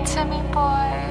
to me, boy.